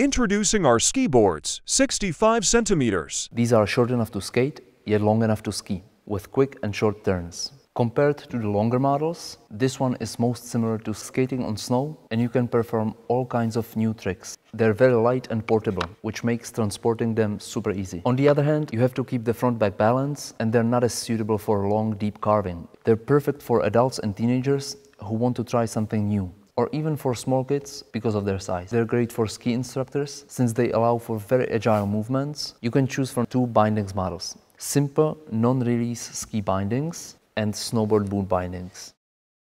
Introducing our ski boards, 65 centimeters. These are short enough to skate, yet long enough to ski, with quick and short turns. Compared to the longer models, this one is most similar to skating on snow and you can perform all kinds of new tricks. They're very light and portable, which makes transporting them super easy. On the other hand, you have to keep the front back balance and they're not as suitable for long, deep carving. They're perfect for adults and teenagers who want to try something new or even for small kids because of their size. They're great for ski instructors since they allow for very agile movements. You can choose from two bindings models. Simple non-release ski bindings and snowboard boot bindings.